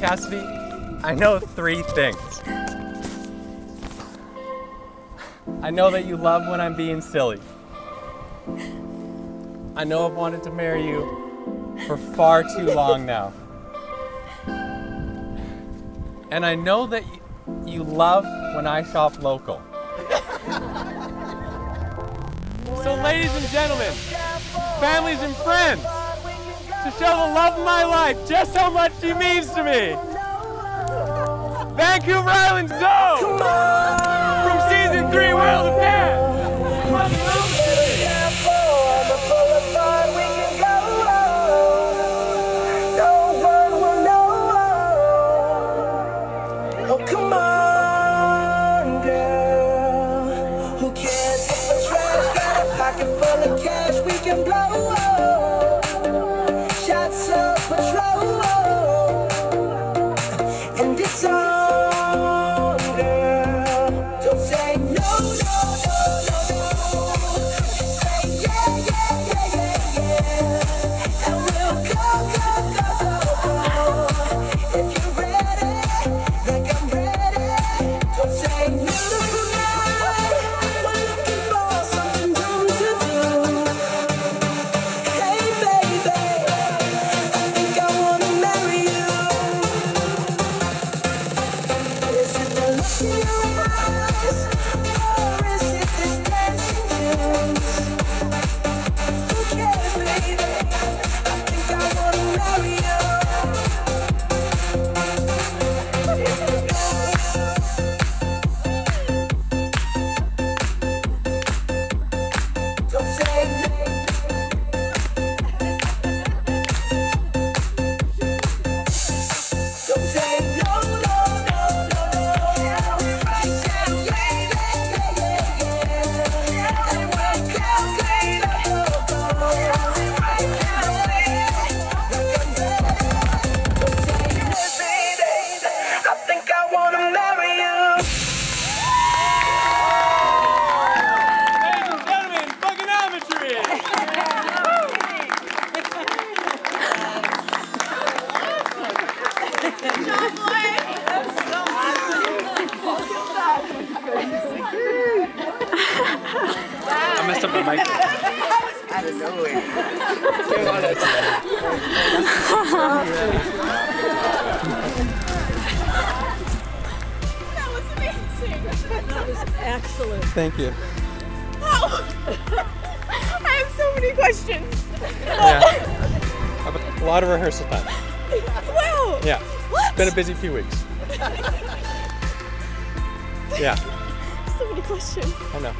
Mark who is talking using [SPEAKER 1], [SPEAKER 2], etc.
[SPEAKER 1] Cassidy, I know three things. I know that you love when I'm being silly. I know I've wanted to marry you for far too long now. And I know that you love when I shop local. So, ladies and gentlemen, families and friends, to show the love of my life just how much she means to me, Vancouver Island Zoe from season three World of Dance.
[SPEAKER 2] Oh, come And it's on, it the I
[SPEAKER 1] messed up my mic.
[SPEAKER 3] That was amazing. That was excellent.
[SPEAKER 1] Thank you. Oh.
[SPEAKER 3] I have so many questions.
[SPEAKER 1] Yeah. A lot of rehearsal time.
[SPEAKER 3] Wow.
[SPEAKER 1] Yeah.
[SPEAKER 3] What?
[SPEAKER 1] It's been a busy few weeks. Yeah,
[SPEAKER 3] so many questions.
[SPEAKER 1] I know.